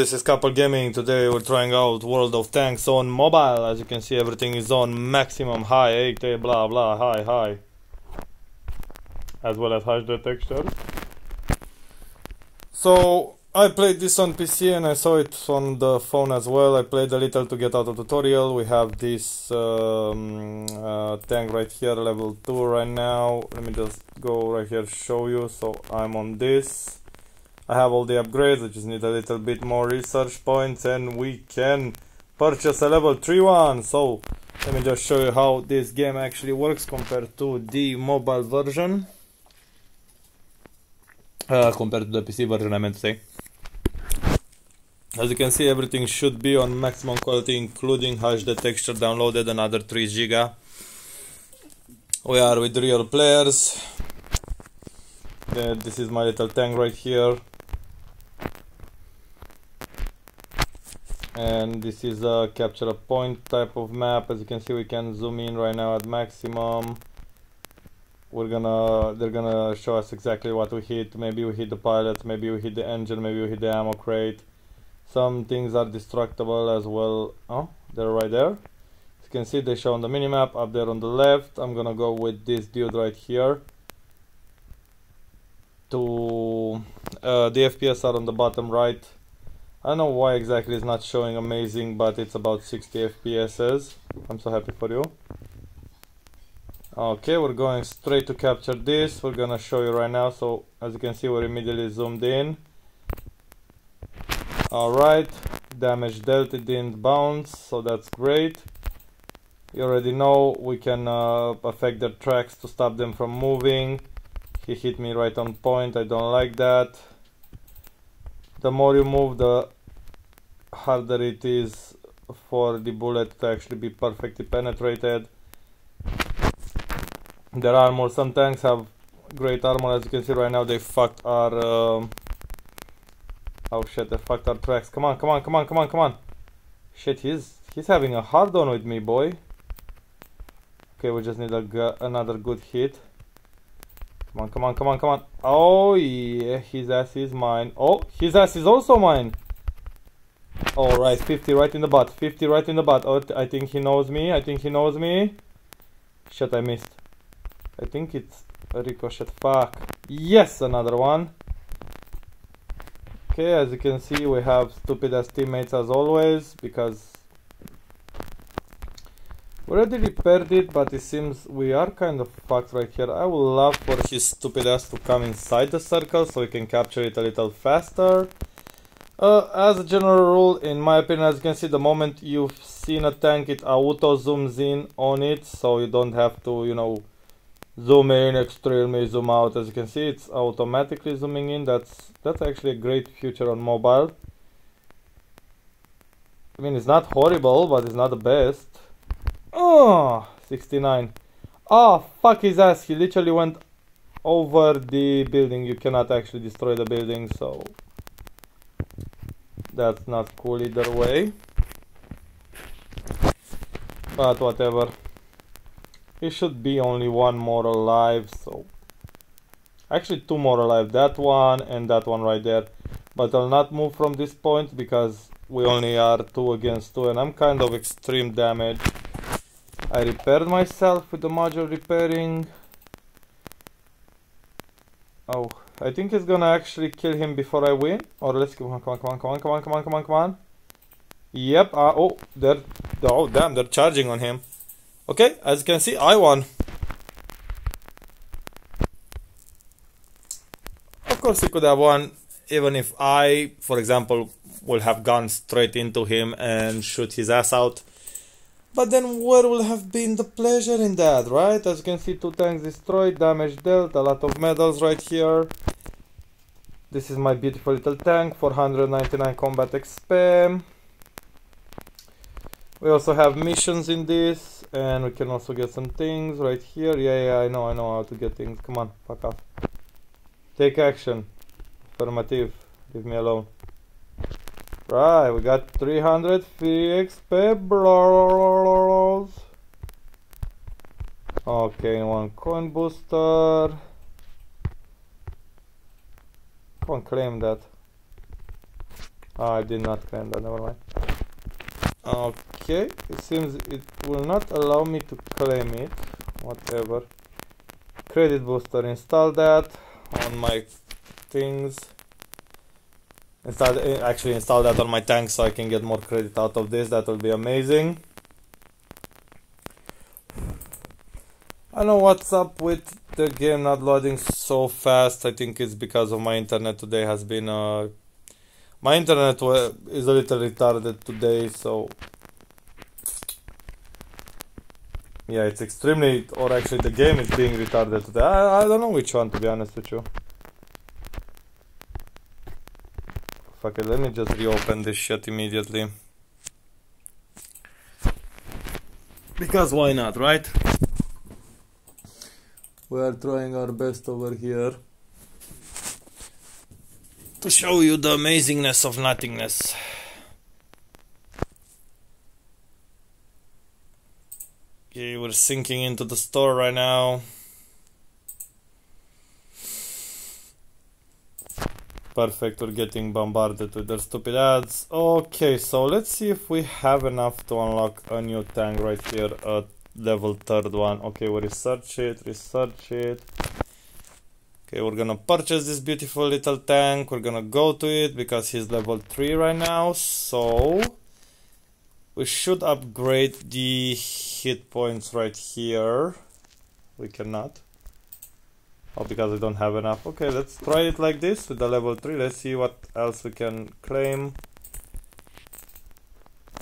This is Couple Gaming. Today we're trying out World of Tanks on mobile. As you can see, everything is on maximum high, 8K, blah blah, high, high. As well as HD textures. So, I played this on PC and I saw it on the phone as well. I played a little to get out of tutorial. We have this um, uh, tank right here, level 2 right now. Let me just go right here, show you. So, I'm on this. I have all the upgrades, I just need a little bit more research points and we can purchase a level 3 one. So let me just show you how this game actually works compared to the mobile version. Uh, compared to the PC version I meant to say. As you can see everything should be on maximum quality including HD texture downloaded another 3 giga. We are with real players. this is my little tank right here and this is a capture a point type of map. As you can see we can zoom in right now at maximum. We're gonna they're gonna show us exactly what we hit. Maybe we hit the pilot maybe we hit the engine maybe we hit the ammo crate. Some things are destructible as well. Oh they're right there. As you can see they show on the minimap. Up there on the left I'm gonna go with this dude right here. To uh, the FPS are on the bottom right I don't know why exactly it's not showing amazing, but it's about 60 FPSs. I'm so happy for you. Okay, we're going straight to capture this. We're gonna show you right now. So as you can see, we're immediately zoomed in. Alright, damage dealt, it didn't bounce, so that's great. You already know we can uh, affect their tracks to stop them from moving. He hit me right on point, I don't like that the more you move the harder it is for the bullet to actually be perfectly penetrated. Their armor some tanks have great armor. As you can see right now they fucked our um, oh shit they fucked our tracks. Come on come on come on come on come on. Shit he's he's having a hard on with me boy. Okay we just need a, another good hit Come on, come on, come on, come on. Oh, yeah, his ass is mine. Oh, his ass is also mine. Alright, 50 right in the butt. 50 right in the butt. Oh, I think he knows me. I think he knows me. Shit, I missed. I think it's a ricochet. Fuck. Yes, another one. Okay, as you can see, we have stupid ass teammates as always because already repaired it, but it seems we are kind of fucked right here. I would love for his stupid ass to come inside the circle so we can capture it a little faster. Uh, as a general rule, in my opinion, as you can see, the moment you've seen a tank, it auto zooms in on it, so you don't have to, you know, zoom in extremely, zoom out. As you can see, it's automatically zooming in. That's that's actually a great feature on mobile. I mean, it's not horrible, but it's not the best. Oh, 69. Oh, fuck his ass. He literally went over the building. You cannot actually destroy the building, so... That's not cool either way. But whatever. He should be only one more alive, so... Actually two more alive. That one and that one right there. But I'll not move from this point because we only are two against two and I'm kind of extreme damage. I repaired myself with the module repairing. Oh, I think it's gonna actually kill him before I win. Or let's on, come on, come on, come on, come on, come on, come on, come on. Yep. Uh, oh, they're oh damn, they're charging on him. Okay, as you can see, I won. Of course, he could have won even if I, for example, will have gone straight into him and shoot his ass out. But then where will have been the pleasure in that, right? As you can see, two tanks destroyed, damage dealt, a lot of medals right here. This is my beautiful little tank, 499 combat XP. We also have missions in this, and we can also get some things right here. Yeah, yeah, I know, I know how to get things. Come on, fuck off. Take action. Affirmative. Leave me alone. Right, we got 300 XP bros. Okay, one coin booster. On, claim that. Oh, I did not claim that, never mind. Okay, it seems it will not allow me to claim it. Whatever. Credit booster, install that on my things. Install, eh, actually install that on my tank so I can get more credit out of this. That will be amazing. I know what's up with the game not loading so fast. I think it's because of my internet today has been uh, my internet is a little retarded today, so yeah, it's extremely, or actually the game is being retarded today. I, I don't know which one to be honest with you. Fuck it, let me just reopen this shit immediately. Because why not, right? We are trying our best over here to show you the amazingness of nothingness. Okay, we're sinking into the store right now. Perfect, we're getting bombarded with their stupid ads. Okay, so let's see if we have enough to unlock a new tank right here, at level third one. Okay, we research it, research it. Okay, we're gonna purchase this beautiful little tank. We're gonna go to it because he's level 3 right now. So, we should upgrade the hit points right here. We cannot. Oh, because I don't have enough. Okay, let's try it like this with the level 3. Let's see what else we can claim.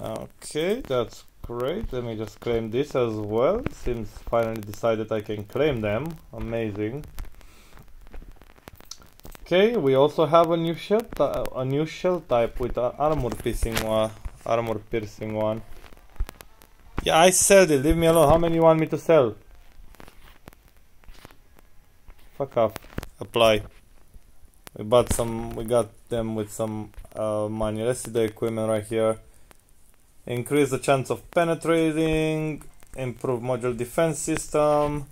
Okay, that's great. Let me just claim this as well. Seems finally decided I can claim them. Amazing. Okay, we also have a new shell, a new shell type with an armor piercing one, armor piercing one. Yeah, I sell it. Leave me alone. How many you want me to sell? Fuck off. Apply. We bought some. We got them with some uh, money. Let's see the equipment right here. Increase the chance of penetrating. Improve module defense system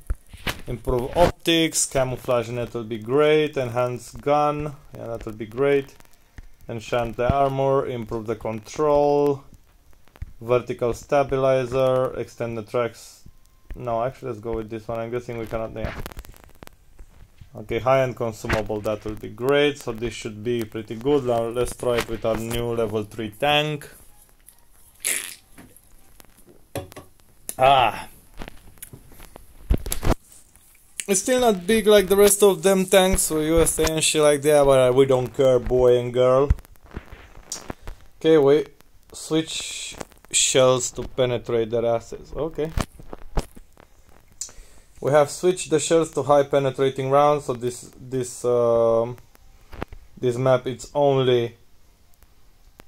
improve optics, camouflage net will be great, enhance gun, yeah that will be great, enchant the armor, improve the control, vertical stabilizer, extend the tracks, no actually let's go with this one, I'm guessing we cannot, yeah. Okay, high-end consumable, that will be great, so this should be pretty good, now let's try it with our new level 3 tank. Ah, it's still not big like the rest of them tanks so USA and shit like that, but we don't care, boy and girl. Okay, we switch shells to penetrate their asses. Okay. We have switched the shells to high penetrating rounds, so this this um, this map it's only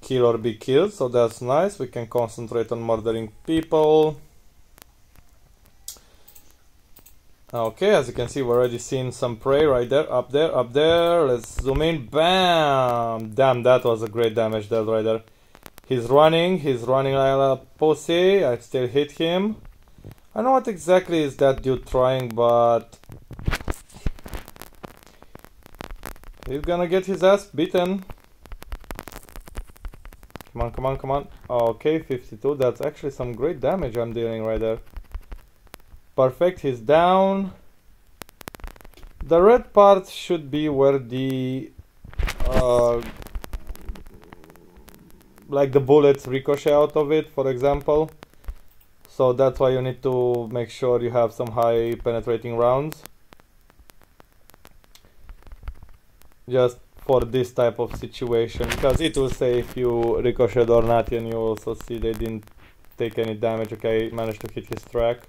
kill or be killed, so that's nice. We can concentrate on murdering people. Okay, as you can see, we're already seeing some prey right there, up there, up there. Let's zoom in. Bam! Damn, that was a great damage dealt right there. He's running, he's running like a pussy. I still hit him. I don't know what exactly is that dude trying, but... He's gonna get his ass beaten. Come on, come on, come on. Okay, 52. That's actually some great damage I'm dealing right there. Perfect, he's down. The red part should be where the uh, like the bullets ricochet out of it, for example. So that's why you need to make sure you have some high penetrating rounds. Just for this type of situation, because it will say if you ricochet or not, and you also see they didn't take any damage. Okay, managed to hit his track.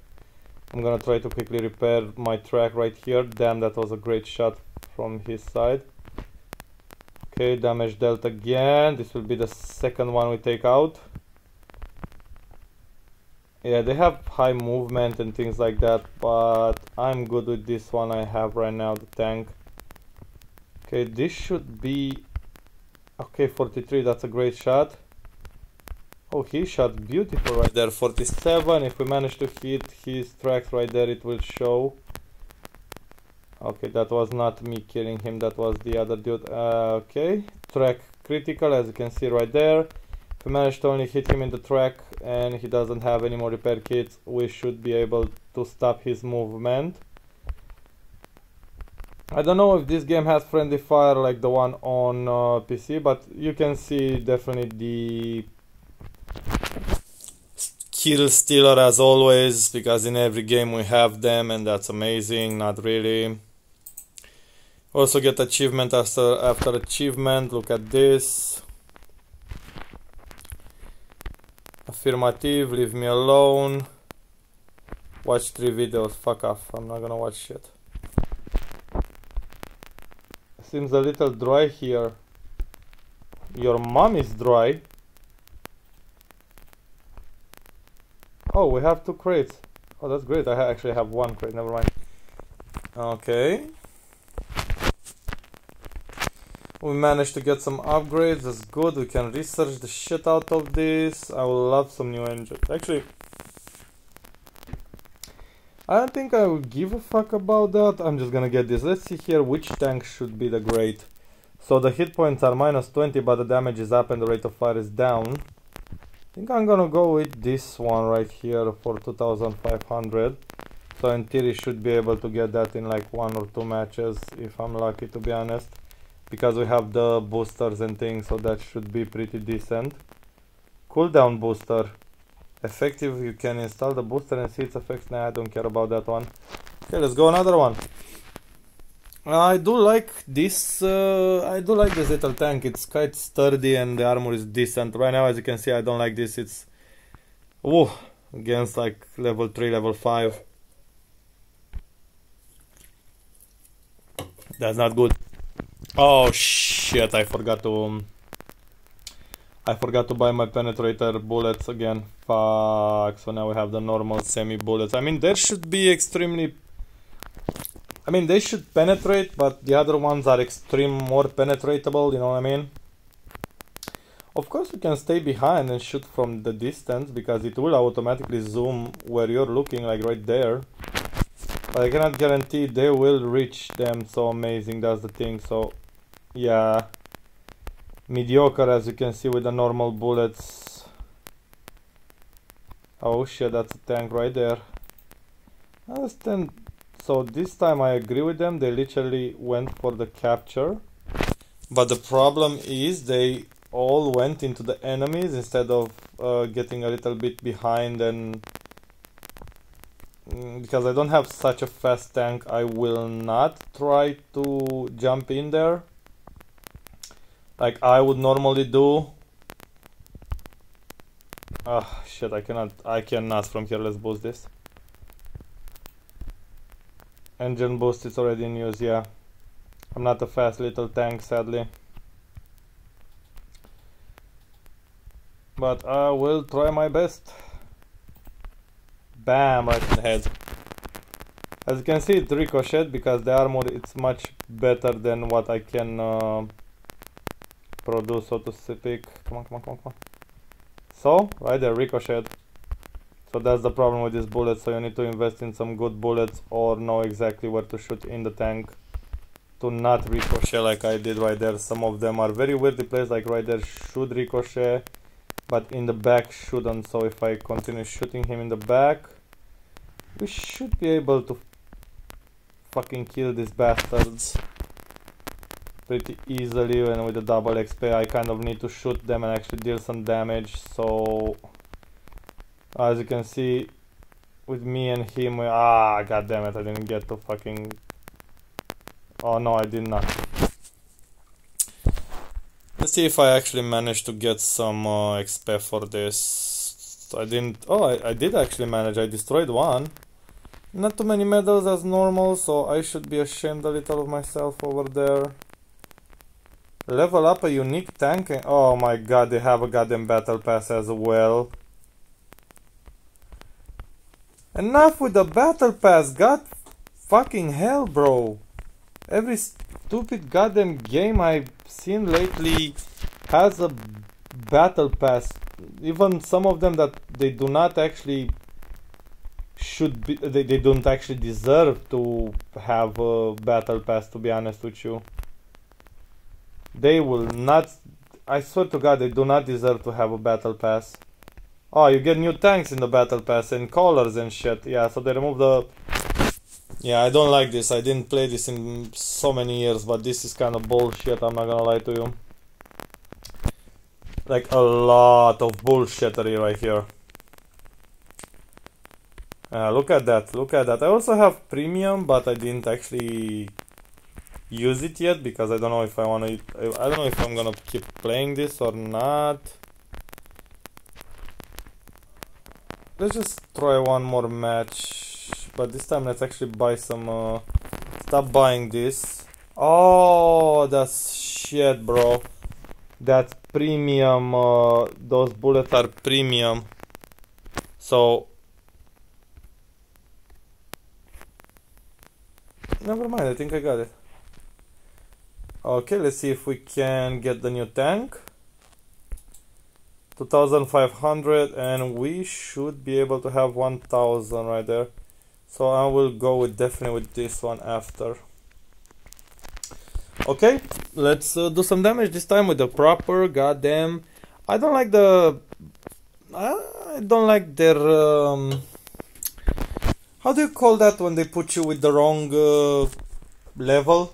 I'm gonna try to quickly repair my track right here. Damn, that was a great shot from his side. Okay, damage dealt again. This will be the second one we take out. Yeah, they have high movement and things like that, but I'm good with this one I have right now, the tank. Okay, this should be... Okay, 43, that's a great shot. Oh, he shot beautiful right there, 47. If we manage to hit his tracks right there, it will show. Okay, that was not me killing him, that was the other dude. Uh, okay, track critical as you can see right there. If we manage to only hit him in the track and he doesn't have any more repair kits, we should be able to stop his movement. I don't know if this game has friendly fire like the one on uh, PC, but you can see definitely the kill stealer as always, because in every game we have them and that's amazing, not really. Also get achievement after, after achievement, look at this. Affirmative, leave me alone. Watch three videos, fuck off, I'm not gonna watch shit. Seems a little dry here. Your mom is dry. Oh, we have two crates. Oh, that's great. I actually have one crate. Never mind. Okay. We managed to get some upgrades. That's good. We can research the shit out of this. I will love some new engines. Actually, I don't think I will give a fuck about that. I'm just gonna get this. Let's see here which tank should be the great. So the hit points are minus 20, but the damage is up and the rate of fire is down. I think I'm gonna go with this one right here for 2500. So in theory should be able to get that in like one or two matches if I'm lucky to be honest. Because we have the boosters and things so that should be pretty decent. Cooldown booster. Effective you can install the booster and see its effects. Nah I don't care about that one. Okay let's go another one. I do like this uh, I do like this little tank. It's quite sturdy and the armor is decent. Right now as you can see I don't like this. It's oh against like level 3 level 5 that's not good oh shit I forgot to um, I forgot to buy my penetrator bullets again. Fuck. So now we have the normal semi bullets. I mean, there should be extremely... I mean, they should penetrate, but the other ones are extreme more penetratable, you know what I mean? Of course you can stay behind and shoot from the distance, because it will automatically zoom where you're looking, like right there. But I cannot guarantee they will reach them so amazing, that's the thing, so... Yeah, mediocre as you can see with the normal bullets. Oh shit that's a tank right there. Understand so this time I agree with them. They literally went for the capture. But the problem is they all went into the enemies instead of uh, getting a little bit behind and mm, because I don't have such a fast tank I will not try to jump in there like I would normally do. Ah, oh, shit, I cannot, I cannot from here, let's boost this. Engine boost is already in use, yeah. I'm not a fast little tank, sadly. But I will try my best. Bam, right in the head. As you can see, it ricocheted because the armor it's much better than what I can uh, produce, so to speak. Come on, come on, come on, come on. So, right there, ricochet. So that's the problem with these bullets, so you need to invest in some good bullets or know exactly where to shoot in the tank to not ricochet like I did right there. Some of them are very weirdly placed, like right there should ricochet, but in the back shouldn't. So if I continue shooting him in the back, we should be able to fucking kill these bastards pretty easily and with the double XP I kind of need to shoot them and actually deal some damage. So as you can see with me and him ah god damn it I didn't get to fucking oh no I did not. Let's see if I actually managed to get some uh, XP for this. I didn't oh I, I did actually manage. I destroyed one. Not too many medals as normal so I should be ashamed a little of myself over there Level up a unique tank. Oh my god, they have a goddamn battle pass as well. Enough with the battle pass. God fucking hell, bro. Every stupid goddamn game I've seen lately has a battle pass. Even some of them that they do not actually should be, they, they don't actually deserve to have a battle pass to be honest with you they will not I swear to God, they do not deserve to have a battle pass. Oh, you get new tanks in the battle pass and colors and shit. Yeah, so they remove the. Yeah, I don't like this. I didn't play this in so many years, but this is kind of bullshit. I'm not gonna lie to you. Like a lot of bullshittery right here. Uh, look at that, look at that. I also have premium, but I didn't actually use it yet because I don't know if I want to. I don't know if I'm gonna keep playing this or not. Let's just try one more match, but this time let's actually buy some. Uh, stop buying this. Oh, that's shit, bro. That's premium. Uh, those bullets are premium. So Never mind, I think I got it. Okay, let's see if we can get the new tank. 2500 and we should be able to have 1000 right there. So I will go with definitely with this one after. Okay, let's uh, do some damage this time with the proper goddamn. I don't like the. I don't like their. Um, how do you call that when they put you with the wrong uh, level?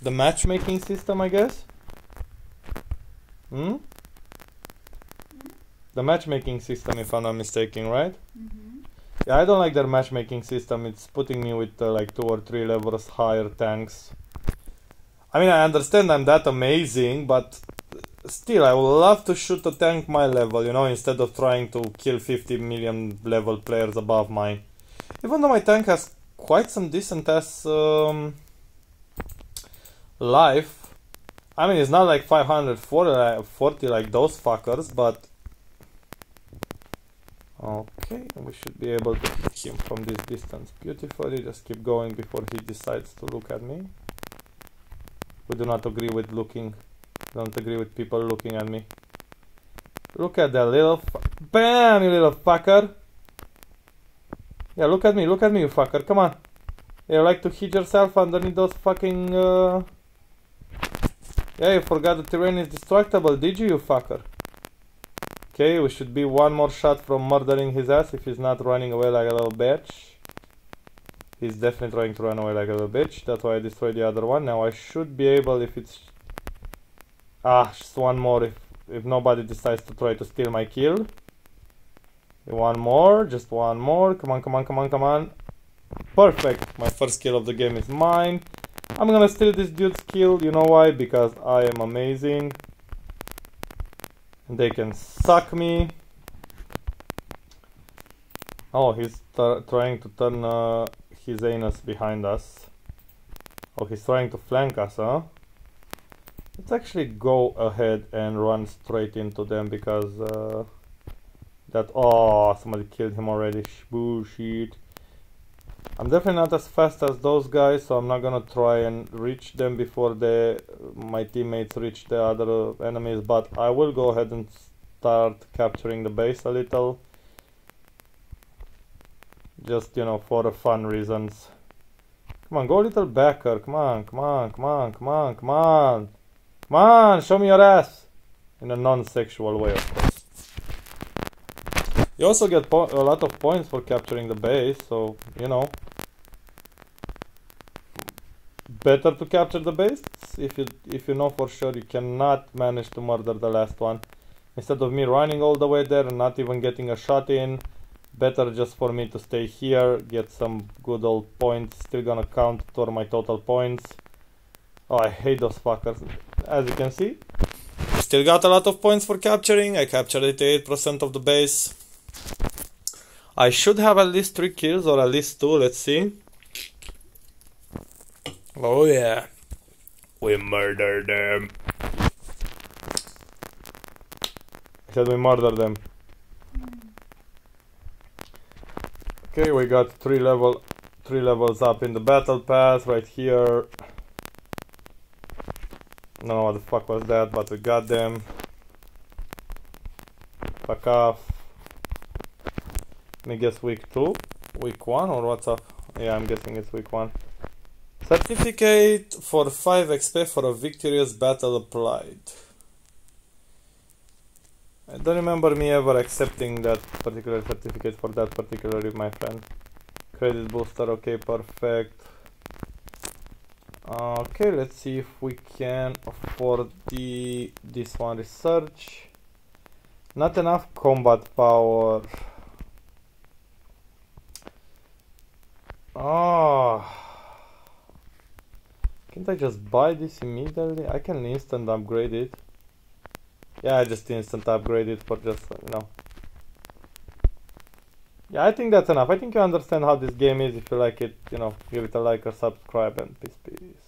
The matchmaking system, I guess? Hmm? The matchmaking system, if I'm not mistaken, right? Mm -hmm. Yeah, I don't like their matchmaking system. It's putting me with uh, like two or three levels higher tanks. I mean, I understand I'm that amazing, but still, I would love to shoot a tank my level, you know, instead of trying to kill 50 million level players above mine. Even though my tank has quite some decent ass um, life. I mean, it's not like 540 like those fuckers, but... Okay, we should be able to hit him from this distance beautifully. Just keep going before he decides to look at me. We do not agree with looking. Don't agree with people looking at me. Look at that little... BAM, you little fucker! Yeah, look at me, look at me, you fucker, come on. You like to hit yourself underneath those fucking... Uh... Yeah, you forgot the terrain is destructible, did you, you fucker? Okay, we should be one more shot from murdering his ass if he's not running away like a little bitch. He's definitely trying to run away like a little bitch. That's why I destroyed the other one. Now I should be able, if it's... Ah, just one more if, if nobody decides to try to steal my kill. One more, just one more. Come on, come on, come on, come on. Perfect. My first kill of the game is mine. I'm gonna steal this dude's kill. You know why? Because I am amazing. And they can suck me. Oh, he's trying to turn uh, his anus behind us. Oh, he's trying to flank us, huh? Let's actually go ahead and run straight into them because... Uh, that, oh, somebody killed him already. Bullshit. I'm definitely not as fast as those guys, so I'm not gonna try and reach them before the my teammates reach the other enemies, but I will go ahead and start capturing the base a little. Just, you know, for the fun reasons. Come on, go a little backer. Come on, come on, come on, come on, come on. Come on, show me your ass. In a non-sexual way, of course. You also get a lot of points for capturing the base, so, you know. Better to capture the base if you if you know for sure you cannot manage to murder the last one. Instead of me running all the way there and not even getting a shot in, better just for me to stay here, get some good old points, still gonna count toward my total points. Oh, I hate those fuckers. As you can see, still got a lot of points for capturing. I captured 88% of the base. I should have at least three kills or at least two, let's see. Oh yeah. We murdered them. I said we murdered them. Okay, we got three level three levels up in the battle pass right here. No, what the fuck was that, but we got them. Fuck off. Me guess week 2? Week 1 or what's up? Yeah, I'm guessing it's week 1. Certificate for 5 XP for a victorious battle applied. I don't remember me ever accepting that particular certificate for that particular my friend. Credit booster, okay, perfect. Okay, let's see if we can afford the this one research. Not enough combat power. Oh. Can't I just buy this immediately? I can instant upgrade it. Yeah, I just instant upgrade it for just, you know. Yeah, I think that's enough. I think you understand how this game is. If you like it, you know, give it a like or subscribe and peace, peace.